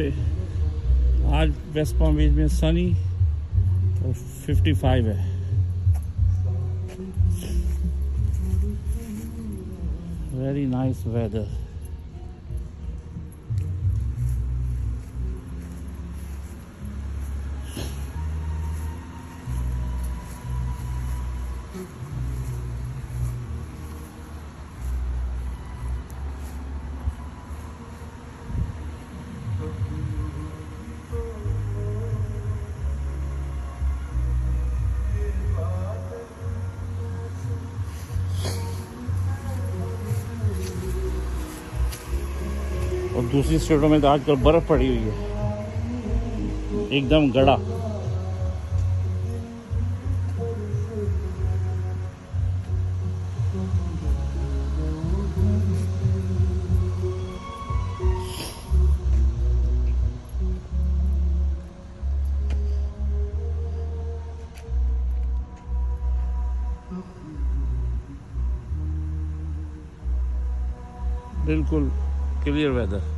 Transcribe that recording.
पे। आज वेस्ट पॉम बीच में सनी और 55 है। वेरी नाइस वेदर और दूसरी स्टेटों में तो आजकल बर्फ़ पड़ी हुई है। एकदम गड़ा। बिल्कुल। Clear weather